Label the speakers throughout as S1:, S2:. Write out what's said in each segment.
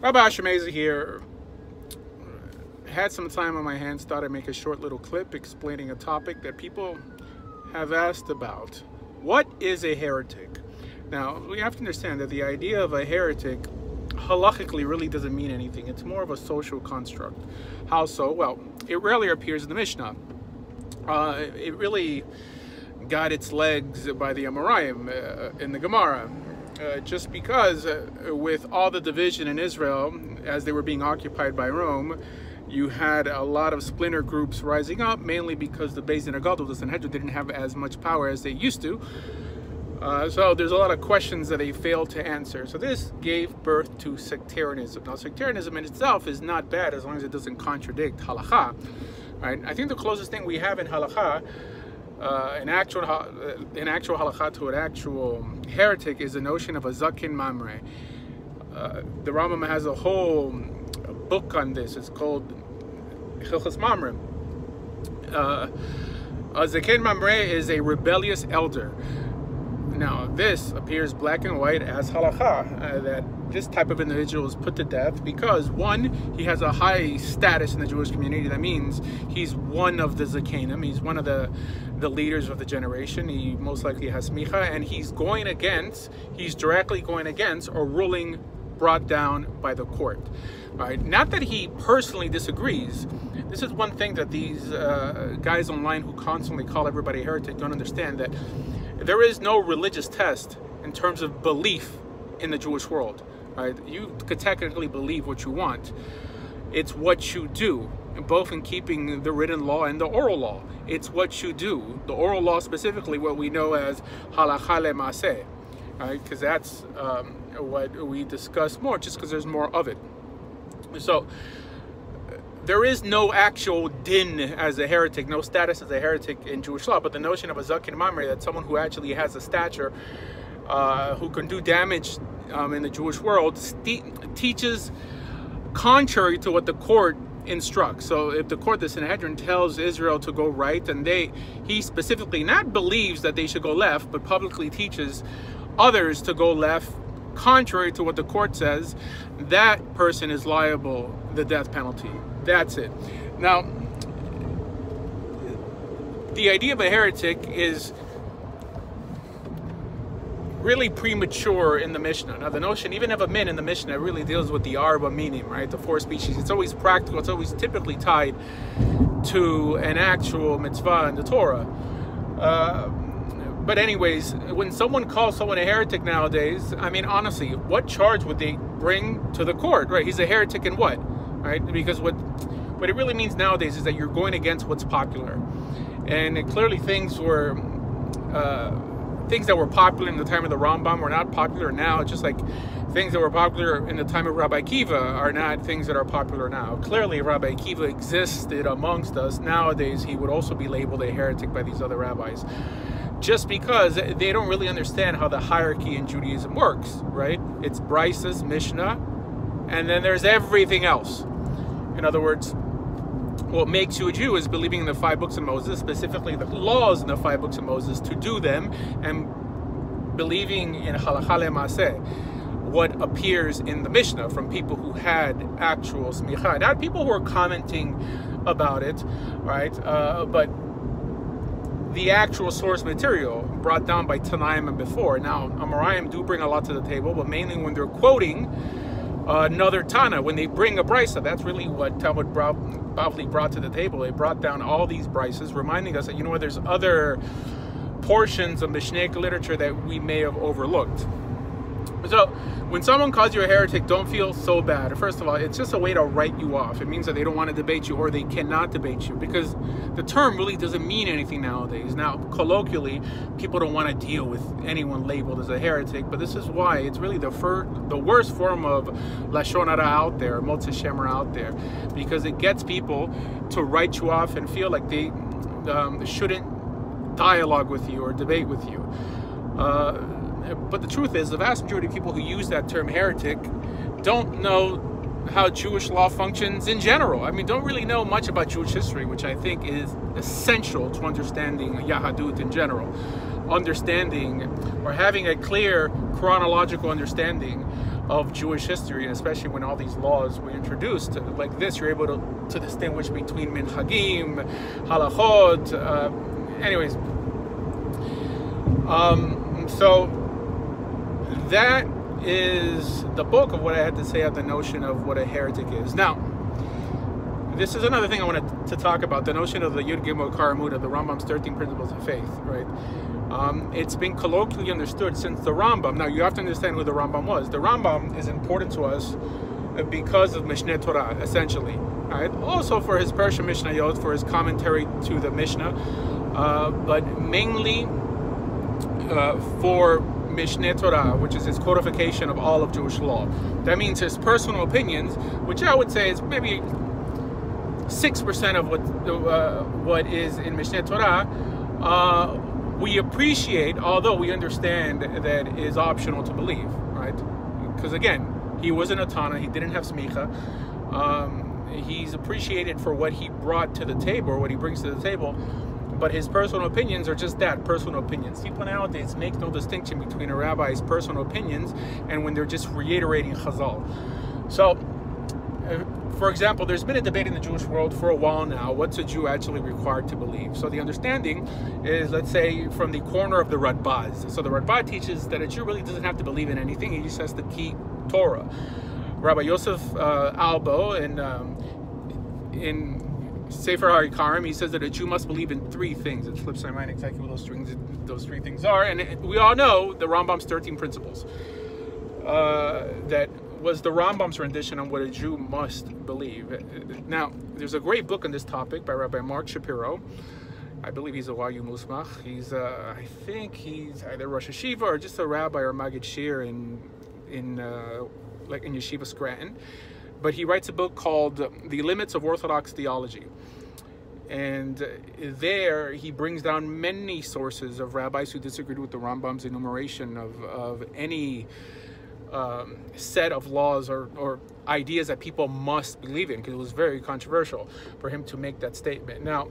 S1: Rabbi Asher here. Had some time on my hands, thought I'd make a short little clip explaining a topic that people have asked about. What is a heretic? Now, we have to understand that the idea of a heretic halachically really doesn't mean anything. It's more of a social construct. How so? Well, it rarely appears in the Mishnah. Uh, it really got its legs by the Amoraim uh, in the Gemara. Uh, just because uh, with all the division in Israel as they were being occupied by Rome, you had a lot of splinter groups rising up, mainly because the Beis Din the Sanhedrin, didn't have as much power as they used to. Uh, so there's a lot of questions that they failed to answer. So this gave birth to sectarianism. Now sectarianism in itself is not bad as long as it doesn't contradict halakha. Right? I think the closest thing we have in halakha uh, an actual an actual halakha to an actual heretic is the notion of a zakin mamre. Uh, the Rambam has a whole book on this. It's called Hilchas Mamre. Uh, a zakin mamre is a rebellious elder. Now, this appears black and white as halakha, uh, that this type of individual is put to death because, one, he has a high status in the Jewish community. That means he's one of the Zakanim, he's one of the, the leaders of the generation. He most likely has smicha, and he's going against, he's directly going against a ruling brought down by the court. Right? Not that he personally disagrees. This is one thing that these uh, guys online who constantly call everybody heretic don't understand that there is no religious test in terms of belief in the Jewish world. Right? You could technically believe what you want. It's what you do, both in keeping the written law and the oral law. It's what you do. The oral law specifically, what we know as halakha maseh, right? Because that's um, what we discuss more, just because there's more of it. So there is no actual din as a heretic, no status as a heretic in Jewish law, but the notion of a zakin mamre, that someone who actually has a stature, uh, who can do damage um, in the Jewish world, teaches contrary to what the court instructs. So if the court, the Sanhedrin, tells Israel to go right, and they, he specifically not believes that they should go left, but publicly teaches others to go left, contrary to what the court says, that person is liable the death penalty. That's it. Now, the idea of a heretic is really premature in the Mishnah. Now, the notion, even of a min in the Mishnah, really deals with the arba minim, right? The four species. It's always practical. It's always typically tied to an actual mitzvah in the Torah. Uh, but anyways, when someone calls someone a heretic nowadays, I mean, honestly, what charge would they bring to the court, right? He's a heretic in what? Right? Because what what it really means nowadays is that you're going against what's popular, and clearly things were uh, things that were popular in the time of the Rambam were not popular now. Just like things that were popular in the time of Rabbi Akiva are not things that are popular now. Clearly, Rabbi Akiva existed amongst us. Nowadays, he would also be labeled a heretic by these other rabbis just because they don't really understand how the hierarchy in Judaism works, right? It's Brises, Mishnah, and then there's everything else. In other words, what makes you a Jew is believing in the five books of Moses, specifically the laws in the five books of Moses, to do them, and believing in halakha maseh, what appears in the Mishnah from people who had actual smicha, not people who are commenting about it, right? Uh, but the actual source material brought down by Tanaim and before. Now, Amoraim do bring a lot to the table, but mainly when they're quoting another Tana. When they bring a brisa, that's really what Talmud Bavli brought to the table. They brought down all these brises, reminding us that, you know what, there's other portions of Mishnaic literature that we may have overlooked. So when someone calls you a heretic, don't feel so bad. First of all, it's just a way to write you off. It means that they don't want to debate you or they cannot debate you because the term really doesn't mean anything nowadays. Now, colloquially, people don't want to deal with anyone labeled as a heretic, but this is why it's really the fir- the worst form of lashon hara out there, motzi shem ra out there, because it gets people to write you off and feel like they um, shouldn't dialogue with you or debate with you. Uh, but the truth is, the vast majority of people who use that term heretic don't know how Jewish law functions in general. I mean, don't really know much about Jewish history, which I think is essential to understanding Yahadut in general. Understanding or having a clear chronological understanding of Jewish history, and especially when all these laws were introduced like this, you're able to, to distinguish between minhagim, halachot. Uh, anyways, um, so that is the bulk of what I had to say on the notion of what a heretic is. Now, this is another thing I wanted to talk about the notion of the Yud Gimel Karamuda, the Rambam's 13 principles of faith, right? Um, it's been colloquially understood since the Rambam. Now, you have to understand who the Rambam was. The Rambam is important to us because of Mishneh Torah, essentially. Right? Also for his Peirush Mishnayot, for his commentary to the Mishnah, uh, but mainly uh, for Mishneh Torah, which is his codification of all of Jewish law. That means his personal opinions, which I would say is maybe six percent of what uh, what is in Mishneh Torah. Uh, we appreciate, although we understand that it is optional to believe, right? Because again, he wasn't a Tana, he didn't have smicha. Um, he's appreciated for what he brought to the table, what he brings to the table but his personal opinions are just that personal opinions. People nowadays make no distinction between a rabbi's personal opinions and when they're just reiterating Chazal. So, uh, for example, there's been a debate in the Jewish world for a while now what's a Jew actually required to believe? So, the understanding is, let's say, from the corner of the Radbaz. So, the Radbaz teaches that a Jew really doesn't have to believe in anything, he just has to keep Torah. Rabbi Yosef uh, Albo in, um, in Sefer HaIkarim, he says that a Jew must believe in three things. It slips my mind exactly what those three, those three things are. And we all know the Rambam's 13 principles. Uh, that was the Rambam's rendition on what a Jew must believe. Now, there's a great book on this topic by Rabbi Marc Shapiro. I believe he's a YU Musmach. He's, uh, I think he's either Rosh Yeshiva or just a rabbi or Maggid Shiur in, in uh, like in Yeshiva Scranton but he writes a book called The Limits of Orthodox Theology. And there he brings down many sources of rabbis who disagreed with the Rambam's enumeration of, of any um, set of laws or, or ideas that people must believe in, because it was very controversial for him to make that statement. Now,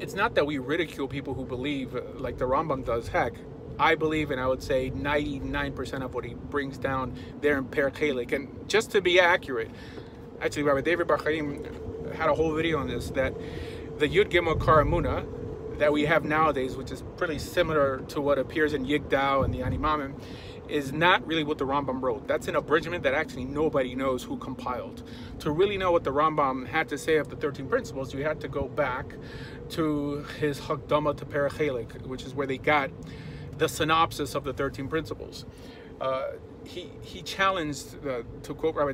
S1: it's not that we ridicule people who believe like the Rambam does. Heck, I believe, and I would say 99% of what he brings down there in Perek Chelek. And just to be accurate, actually, Rabbi David Bar had a whole video on this, that the Yud Gimel Karamuna that we have nowadays, which is pretty similar to what appears in Yigdal and the Ani Maamin, is not really what the Rambam wrote. That's an abridgment that actually nobody knows who compiled. To really know what the Rambam had to say of the 13 principles, you had to go back to his Hakdama to Perek Chelek, which is where they got the synopsis of the 13 principles. Uh, he, he challenged, uh, to quote Rabbi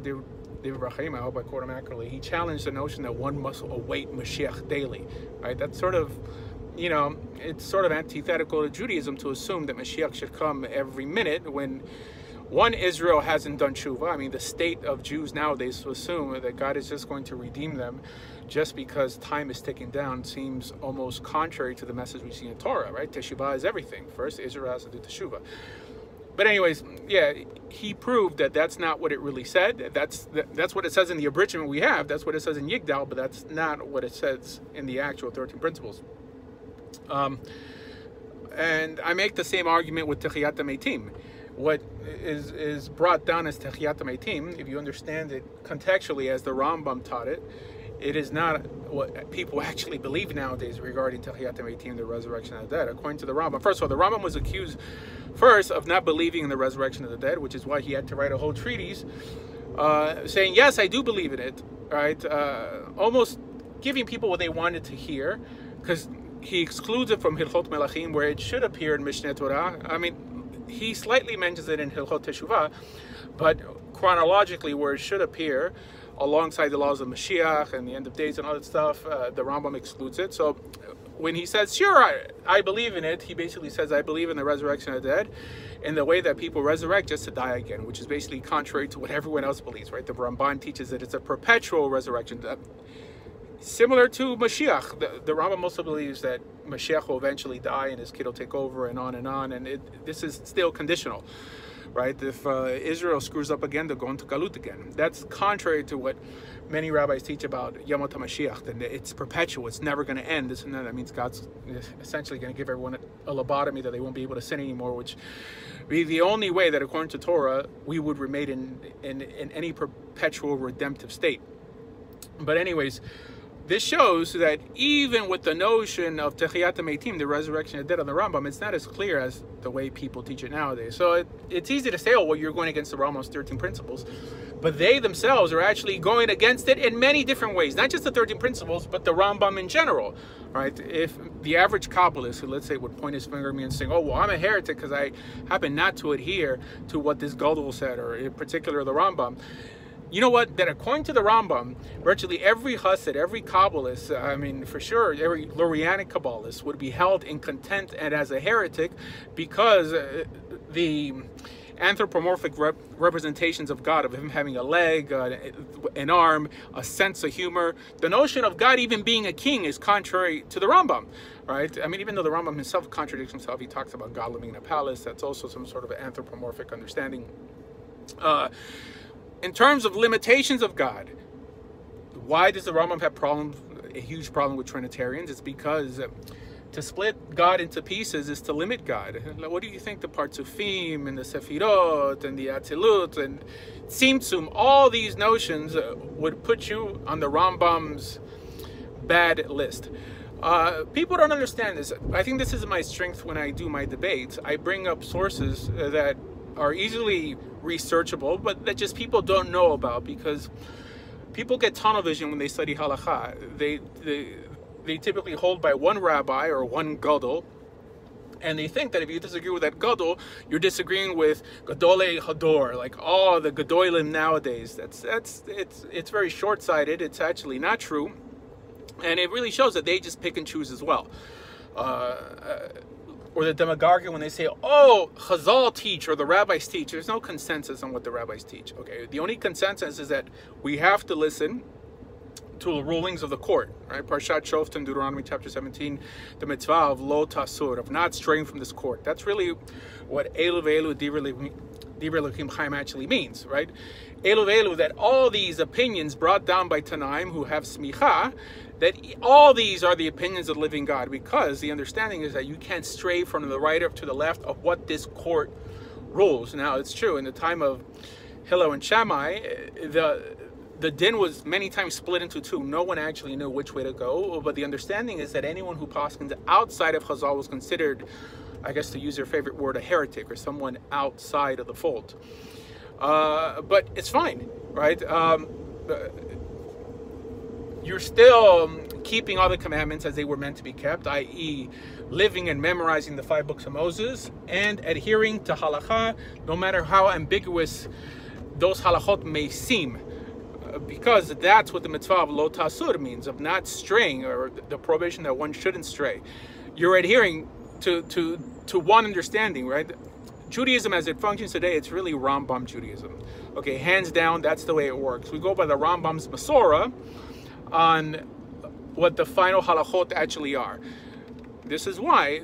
S1: David, Bar-Hayim, I hope I quote him accurately, he challenged the notion that one must await Mashiach daily, right? That's sort of, you know, it's sort of antithetical to Judaism to assume that Mashiach should come every minute when one, Israel hasn't done tshuva. I mean, the state of Jews nowadays to assume that God is just going to redeem them just because time is ticking down seems almost contrary to the message we see in Torah, right? Teshuvah is everything. First, Israel has to do teshuvah. But anyways, yeah, he proved that that's not what it really said. That's that's what it says in the abridgment we have. That's what it says in Yigdal, but that's not what it says in the actual 13 principles. Um, and I make the same argument with Techiyat Meitim. What is is brought down as Techiyat Meitim, if you understand it contextually as the Rambam taught it, it is not what people actually believe nowadays regarding Tehiyat Meitim, the resurrection of the dead. According to the Rambam, first of all, the Rambam was accused first of not believing in the resurrection of the dead, which is why he had to write a whole treatise uh, saying, yes, I do believe in it, right? Uh, almost giving people what they wanted to hear, because he excludes it from Hilchot Melachim, where it should appear in Mishneh Torah. I mean, he slightly mentions it in Hilchot Teshuvah, but chronologically, where it should appear, alongside the laws of Mashiach and the end of days and all that stuff, uh, the Rambam excludes it. So when he says, sure, I, I believe in it, he basically says, I believe in the resurrection of the dead and the way that people resurrect just to die again, which is basically contrary to what everyone else believes, right? The Ramban teaches that it's a perpetual resurrection. Similar to Mashiach, the, the Rambam also believes that Mashiach will eventually die and his kid will take over and on and on, and it, this is still conditional. Right? If uh, Israel screws up again, they're going to Galut again. That's contrary to what many rabbis teach about Yemot HaMashiach, and it's perpetual, it's never going to end. This and that. that means God's essentially going to give everyone a, a lobotomy that they won't be able to sin anymore, which be the only way that according to Torah, we would remain in, in, in any perpetual redemptive state. But anyways, this shows that even with the notion of Techiyat Meitim, the resurrection of the dead on the Rambam, it's not as clear as the way people teach it nowadays. So it, it's easy to say, oh, well, you're going against the Rambam's 13 principles. But they themselves are actually going against it in many different ways. Not just the 13 principles, but the Rambam in general, right? If the average Kabbalist, who let's say would point his finger at me and say, oh, well, I'm a heretic because I happen not to adhere to what this Gadol said, or in particular the Rambam, you know what? That according to the Rambam, virtually every Hasid, every Kabbalist, I mean, for sure, every Lurianic Kabbalist would be held in contempt and as a heretic because uh, the anthropomorphic rep representations of God, of him having a leg, uh, an arm, a sense of humor. The notion of God even being a king is contrary to the Rambam, right? I mean, even though the Rambam himself contradicts himself, he talks about God living in a palace. That's also some sort of anthropomorphic understanding. Uh, in terms of limitations of God, why does the Rambam have problems, a huge problem with Trinitarians? It's because to split God into pieces is to limit God. What do you think the Partzufim and the Sefirot and the Atzilut and Tzimtzum, all these notions uh, would put you on the Rambam's bad list. Uh, people don't understand this. I think this is my strength when I do my debates. I bring up sources that are easily researchable, but that just people don't know about because people get tunnel vision when they study halakha. They, they, they typically hold by one rabbi or one gadol, and they think that if you disagree with that gadol, you're disagreeing with gedolei hador, like all oh, the gadolim nowadays. That's that's it's it's very short-sighted. It's actually not true, and it really shows that they just pick and choose as well. Uh, or the demagogue when they say, oh, Chazal teach or the rabbis teach. There's no consensus on what the rabbis teach. Okay, the only consensus is that we have to listen to the rulings of the court, right? Parshat Shoftim, Deuteronomy chapter 17, the mitzvah of lo tasur, of not straying from this court. That's really what Elu Ve'elu Divrei Elohim Chaim actually means, right? Elu Ve'elu, that all these opinions brought down by Tanaim who have smicha, that all these are the opinions of the living God because the understanding is that you can't stray from the right or to the left of what this court rules. Now, it's true, in the time of Hillel and Shammai, the the din was many times split into two. No one actually knew which way to go, but the understanding is that anyone who paskins outside of Chazal was considered, I guess to use your favorite word, a heretic or someone outside of the fold. Uh, but it's fine, right? Um, you're still um, keeping all the commandments as they were meant to be kept, i.e., living and memorizing the five books of Moses and adhering to halakha, no matter how ambiguous those halachot may seem, uh, because that's what the mitzvah of lo tasur means, of not straying, or the prohibition that one shouldn't stray. You're adhering to, to, to one understanding, right? Judaism as it functions today, it's really Rambam Judaism. Okay, hands down, that's the way it works. We go by the Rambam's Masorah, on what the final halachot actually are. This is why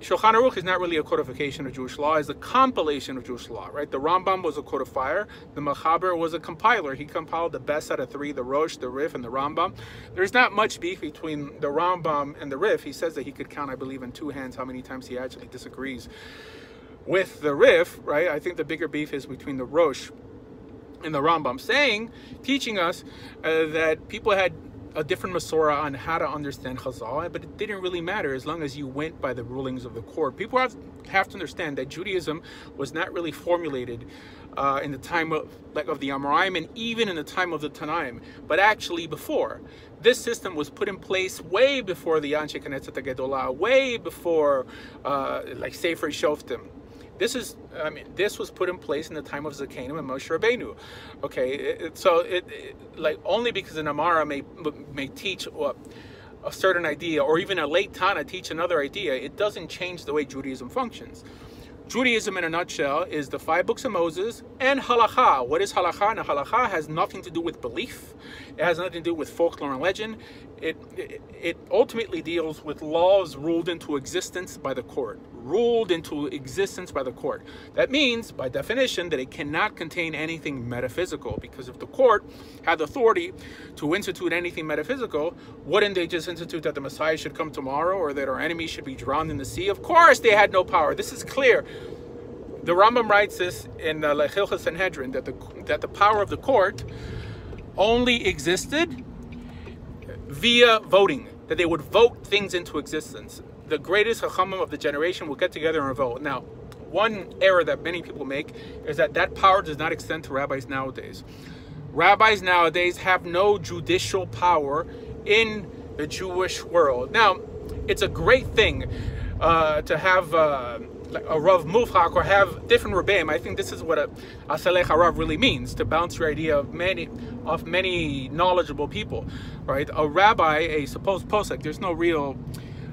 S1: Shulchan Aruch is not really a codification of Jewish law; it's a compilation of Jewish law. Right? The Rambam was a codifier. The Mechaber was a compiler. He compiled the best out of three: the Rosh, the Rif, and the Rambam. There's not much beef between the Rambam and the Rif. He says that he could count, I believe, in two hands how many times he actually disagrees with the Rif. Right? I think the bigger beef is between the Rosh and the Rambam, saying, teaching us uh, that people had a different Masorah on how to understand Chazal, but it didn't really matter as long as you went by the rulings of the court. People have, have to understand that Judaism was not really formulated uh, in the time of, like, of the Amoraim and even in the time of the Tanaim, but actually before. This system was put in place way before the Anshe Knesset Gedolah, way before uh, like Sefer Shoftim. This is, I mean, this was put in place in the time of Zakanim and Moshe Rabbeinu. Okay, it, so it, it, like only because an Amora may may teach a certain idea, or even a late Tana teach another idea, it doesn't change the way Judaism functions. Judaism, in a nutshell, is the five books of Moses and halacha. What is halacha? Now, halacha has nothing to do with belief. It has nothing to do with folklore and legend. It, it, it ultimately deals with laws ruled into existence by the court ruled into existence by the court. That means, by definition, that it cannot contain anything metaphysical, because if the court had the authority to institute anything metaphysical, wouldn't they just institute that the Messiah should come tomorrow or that our enemies should be drowned in the sea? Of course they had no power. This is clear. The Rambam writes this in uh, the Lechilchas Sanhedrin, that the, that the power of the court only existed via voting, that they would vote things into existence the greatest Chachamim of the generation will get together and vote. Now, one error that many people make is that that power does not extend to rabbis nowadays. Rabbis nowadays have no judicial power in the Jewish world. Now, it's a great thing uh, to have uh, a Rav Muvhak or have different Rabbeim. I think this is what a, a really means, to bounce your idea of many of many knowledgeable people, right? A rabbi, a supposed posek, there's no real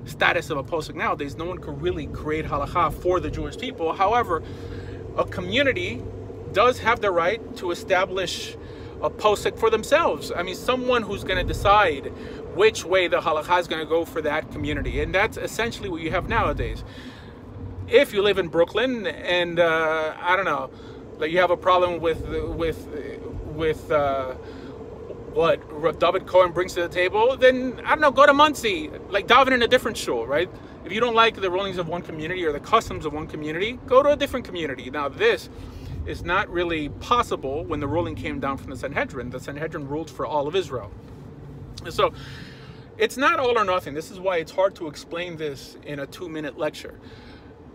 S1: status of a posek nowadays. No one could really create halacha for the Jewish people. However, a community does have the right to establish a posek for themselves. I mean, someone who's going to decide which way the halacha is going to go for that community. And that's essentially what you have nowadays. If you live in Brooklyn and, uh, I don't know, that you have a problem with, with, with, uh, what David Cohen brings to the table, then I don't know, go to Monsey, like daven in a different shul, right? If you don't like the rulings of one community or the customs of one community, go to a different community. Now this is not really possible when the ruling came down from the Sanhedrin. The Sanhedrin ruled for all of Israel. So it's not all or nothing. This is why it's hard to explain this in a two-minute lecture.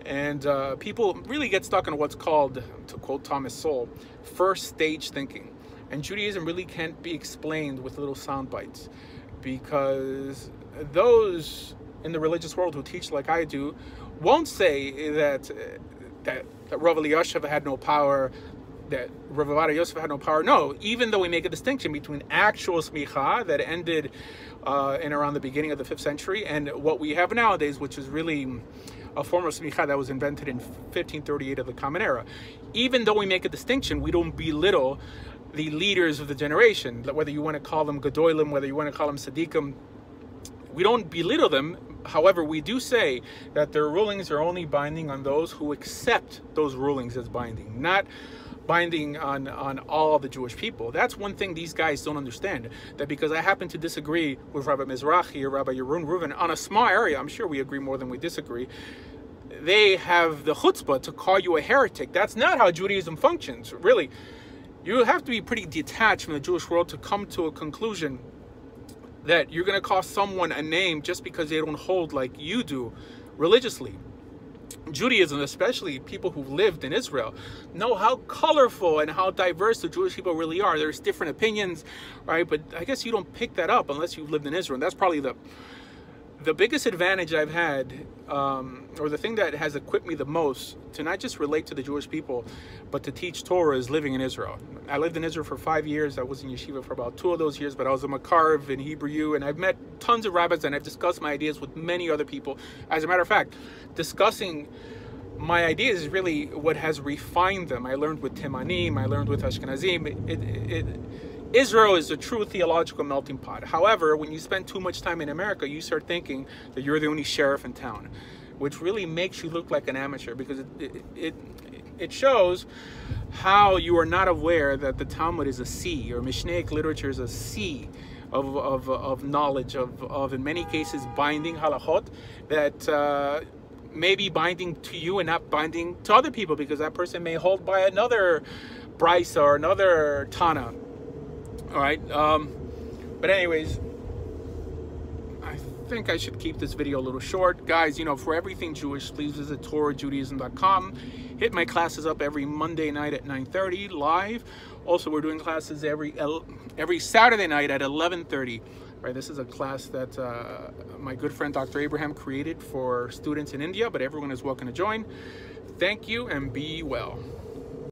S1: And uh, people really get stuck in what's called, to quote Thomas Sowell, first stage thinking and Judaism really can't be explained with little sound bites because those in the religious world who teach like I do won't say that that, that Rav Elyashiv had no power, that Rav Ovadia Yosef had no power. No, even though we make a distinction between actual smicha that ended uh, in around the beginning of the fifth century and what we have nowadays, which is really a form of smicha that was invented in 1538 of the Common Era. Even though we make a distinction, we don't belittle the leaders of the generation, whether you want to call them Gedolim, whether you want to call them Sadiqim, we don't belittle them. However, we do say that their rulings are only binding on those who accept those rulings as binding, not binding on, on all the Jewish people. That's one thing these guys don't understand. That because I happen to disagree with Rabbi Mizrahi or Rabbi Yaron Reuven on a small area, I'm sure we agree more than we disagree, they have the chutzpah to call you a heretic. That's not how Judaism functions, really you have to be pretty detached from the Jewish world to come to a conclusion that you're going to call someone a name just because they don't hold like you do religiously. Judaism, especially people who lived in Israel, know how colorful and how diverse the Jewish people really are. There's different opinions, right? But I guess you don't pick that up unless you've lived in Israel. And that's probably the the biggest advantage I've had, um, or the thing that has equipped me the most to not just relate to the Jewish people, but to teach Torah is living in Israel. I lived in Israel for five years. I was in yeshiva for about two of those years, but I was a mekarev in Hebrew U, and I've met tons of rabbis and I've discussed my ideas with many other people. As a matter of fact, discussing my ideas is really what has refined them. I learned with Teimanim, I learned with Ashkenazim. It, it, it, Israel is a true theological melting pot. However, when you spend too much time in America, you start thinking that you're the only sheriff in town, which really makes you look like an amateur because it, it, it, it shows how you are not aware that the Talmud is a sea or Mishnaic literature is a sea of, of, of knowledge, of, of in many cases binding halachot that uh, may be binding to you and not binding to other people because that person may hold by another brisa or another Tana all right um but anyways i think i should keep this video a little short. Guys you know for everything jewish please visit torahjudaism.com hit my classes up every monday night at 9 30 live. Also we're doing classes every every saturday night at 11 30 right this is a class that uh, my good friend dr abraham created for students in india but everyone is welcome to join. Thank you and be well